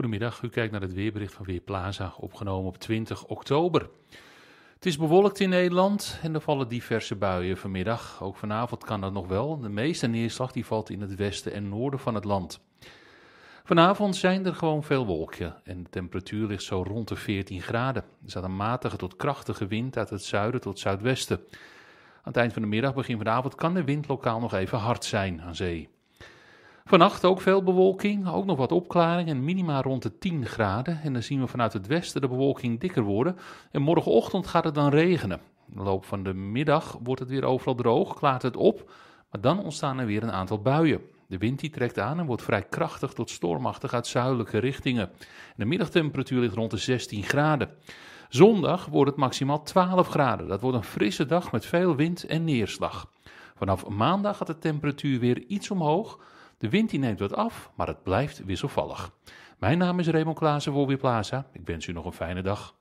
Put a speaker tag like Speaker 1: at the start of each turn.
Speaker 1: Goedemiddag, u kijkt naar het weerbericht van Weerplaza, opgenomen op 20 oktober. Het is bewolkt in Nederland en er vallen diverse buien vanmiddag. Ook vanavond kan dat nog wel. De meeste neerslag die valt in het westen en noorden van het land. Vanavond zijn er gewoon veel wolken en de temperatuur ligt zo rond de 14 graden. Er staat een matige tot krachtige wind uit het zuiden tot zuidwesten. Aan het eind van de middag, begin vanavond, kan de wind lokaal nog even hard zijn aan zee. Vannacht ook veel bewolking, ook nog wat opklaring en minima rond de 10 graden. En dan zien we vanuit het westen de bewolking dikker worden. En morgenochtend gaat het dan regenen. In de loop van de middag wordt het weer overal droog, klaart het op. Maar dan ontstaan er weer een aantal buien. De wind die trekt aan en wordt vrij krachtig tot stormachtig uit zuidelijke richtingen. De middagtemperatuur ligt rond de 16 graden. Zondag wordt het maximaal 12 graden. Dat wordt een frisse dag met veel wind en neerslag. Vanaf maandag gaat de temperatuur weer iets omhoog. De wind die neemt wat af, maar het blijft wisselvallig. Mijn naam is Raymond Klaassen voor Weerplaza. Ik wens u nog een fijne dag.